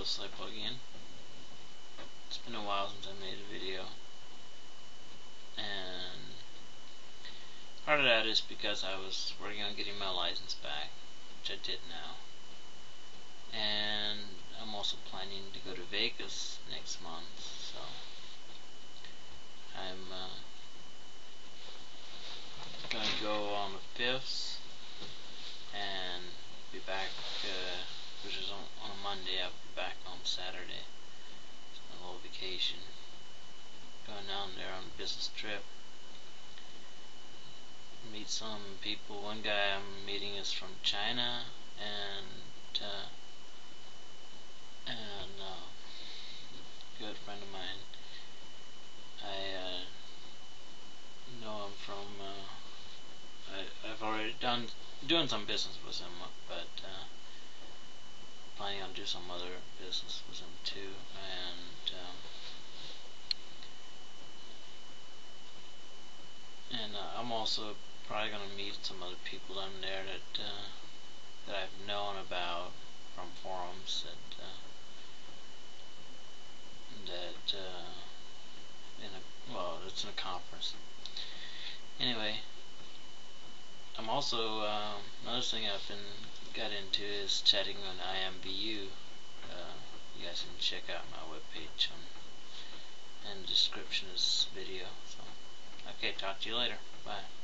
Ghost Light plugin. It's been a while since I made a video. And part of that is because I was working on getting my license back, which I did now. And I'm also planning to go to Vegas next month, so I'm uh, gonna go on the 5th and be back, uh, which is on, on be back on Saturday. It's my little vacation. Going down there on a business trip. Meet some people. One guy I'm meeting is from China, and uh, and uh, good friend of mine. I uh, know him from. Uh, I, I've already done doing some business with him, planning on do some other business with him too, and. Um, and uh, I'm also probably gonna meet some other people down there that uh, that I've known about from forums that uh, that uh, in a well, it's in a conference. Anyway, I'm also uh, another thing I've been got into is chatting on IMVU. Uh, you guys can check out my webpage on in the description of this video. So, okay, talk to you later. Bye.